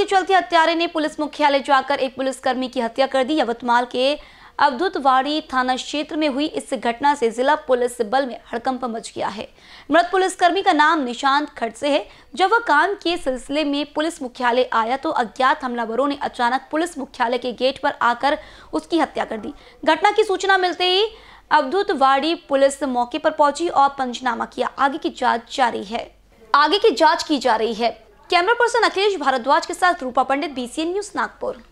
चलते हत्यारे ने पुलिस मुख्यालय जाकर एक पुलिसकर्मी की हत्या कर दी। यवतमाल के अवधुतवाड़ी थाना क्षेत्र में हुई इस घटना से जिला पुलिस बल में हड़कंप मच गया है। मृत पुलिसकर्मी का नाम निशांत खड़से है। जब वह काम के सिलसिले में पुलिस मुख्यालय आया तो अज्ञात हमलावरों ने अचानक पुलिस मुख्यालय के गेट पर आकर उसकी हत्या कर दी। घटना की सूचना मिलते ही अवधुतवाड़ी पुलिस मौके पर पहुँची और पंचनामा किया। आगे की जाँच जारी है। आगे की जाँच की जा रही है। कैमरा पर्सन अखिलेश भारद्वाज के साथ रूपा पंडित बीसीएन न्यूज़ नागपुर।